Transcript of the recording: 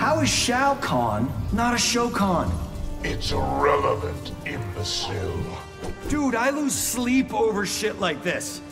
How is Shao Kahn not a Shokan? It's irrelevant, imbecile. Dude, I lose sleep over shit like this.